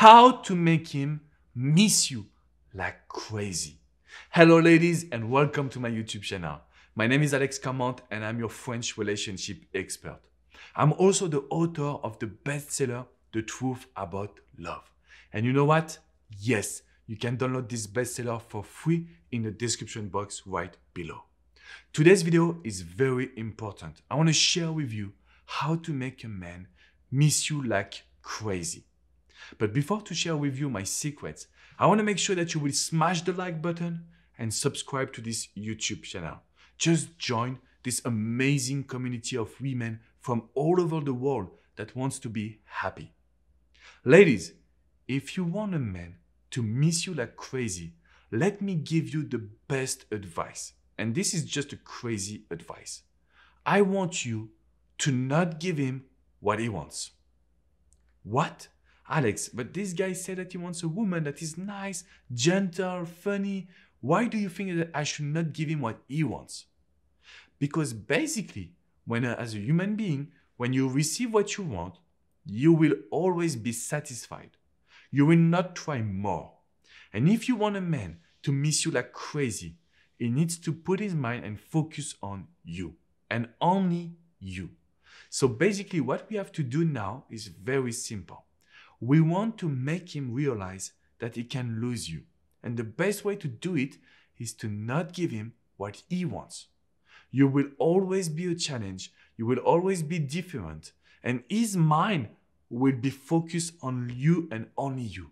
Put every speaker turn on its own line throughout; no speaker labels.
how to make him miss you like crazy. Hello, ladies, and welcome to my YouTube channel. My name is Alex Cormont, and I'm your French relationship expert. I'm also the author of the bestseller, The Truth About Love. And you know what? Yes, you can download this bestseller for free in the description box right below. Today's video is very important. I want to share with you how to make a man miss you like crazy. But before to share with you my secrets, I want to make sure that you will smash the like button and subscribe to this YouTube channel. Just join this amazing community of women from all over the world that wants to be happy. Ladies, if you want a man to miss you like crazy, let me give you the best advice. And this is just a crazy advice. I want you to not give him what he wants. What? Alex, but this guy said that he wants a woman that is nice, gentle, funny. Why do you think that I should not give him what he wants? Because basically, when uh, as a human being, when you receive what you want, you will always be satisfied. You will not try more. And if you want a man to miss you like crazy, he needs to put his mind and focus on you and only you. So basically, what we have to do now is very simple. We want to make him realize that he can lose you. And the best way to do it is to not give him what he wants. You will always be a challenge. You will always be different. And his mind will be focused on you and only you.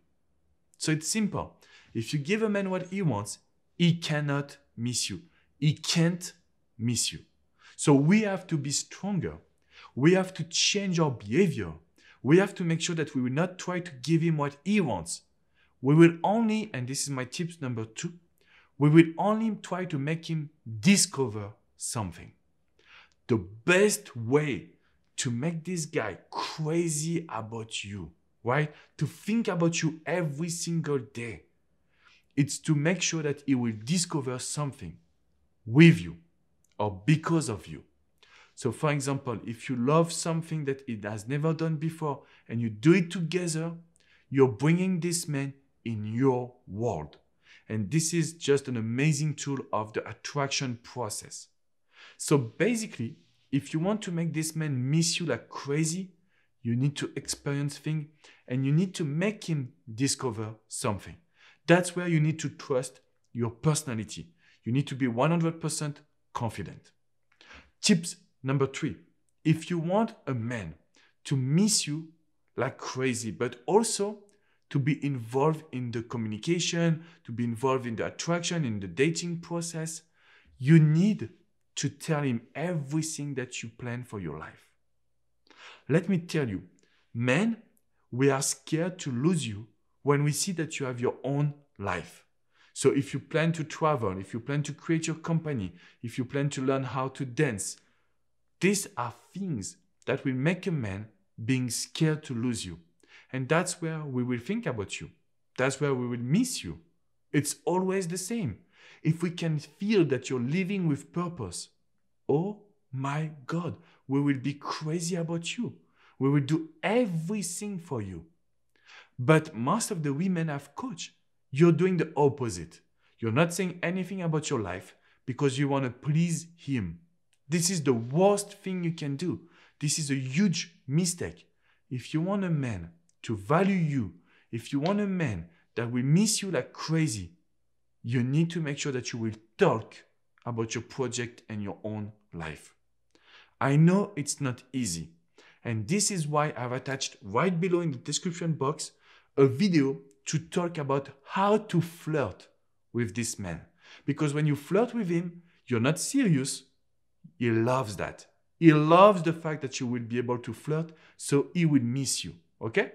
So it's simple. If you give a man what he wants, he cannot miss you. He can't miss you. So we have to be stronger. We have to change our behavior. We have to make sure that we will not try to give him what he wants. We will only, and this is my tips number two, we will only try to make him discover something. The best way to make this guy crazy about you, right? To think about you every single day. It's to make sure that he will discover something with you or because of you. So, for example, if you love something that it has never done before and you do it together, you're bringing this man in your world. And this is just an amazing tool of the attraction process. So, basically, if you want to make this man miss you like crazy, you need to experience things and you need to make him discover something. That's where you need to trust your personality. You need to be 100% confident. Tips Number three, if you want a man to miss you like crazy, but also to be involved in the communication, to be involved in the attraction, in the dating process, you need to tell him everything that you plan for your life. Let me tell you, men, we are scared to lose you when we see that you have your own life. So if you plan to travel, if you plan to create your company, if you plan to learn how to dance, these are things that will make a man being scared to lose you. And that's where we will think about you. That's where we will miss you. It's always the same. If we can feel that you're living with purpose, oh my God, we will be crazy about you. We will do everything for you. But most of the women I've coached, you're doing the opposite. You're not saying anything about your life because you want to please him. This is the worst thing you can do. This is a huge mistake. If you want a man to value you, if you want a man that will miss you like crazy, you need to make sure that you will talk about your project and your own life. I know it's not easy. And this is why I've attached right below in the description box a video to talk about how to flirt with this man. Because when you flirt with him, you're not serious, he loves that. He loves the fact that you will be able to flirt, so he will miss you. Okay?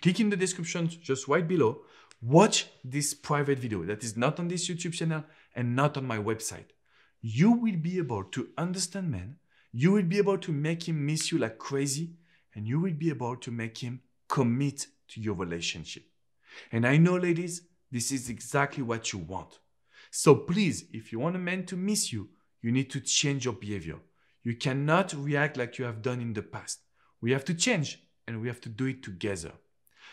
Click in the description just right below. Watch this private video that is not on this YouTube channel and not on my website. You will be able to understand men. You will be able to make him miss you like crazy, and you will be able to make him commit to your relationship. And I know, ladies, this is exactly what you want. So please, if you want a man to miss you, you need to change your behavior. You cannot react like you have done in the past. We have to change and we have to do it together.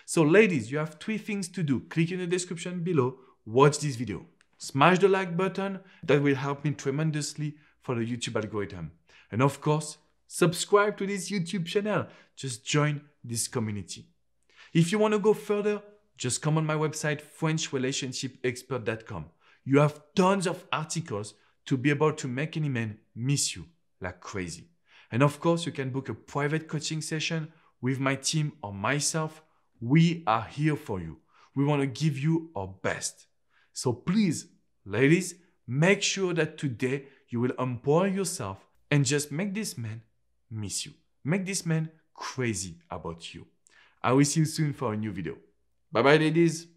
So, ladies, you have three things to do. Click in the description below, watch this video, smash the like button, that will help me tremendously for the YouTube algorithm. And of course, subscribe to this YouTube channel. Just join this community. If you want to go further, just come on my website, FrenchRelationshipExpert.com. You have tons of articles to be able to make any man miss you like crazy. And of course, you can book a private coaching session with my team or myself. We are here for you. We want to give you our best. So please, ladies, make sure that today you will empower yourself and just make this man miss you. Make this man crazy about you. I will see you soon for a new video. Bye bye, ladies.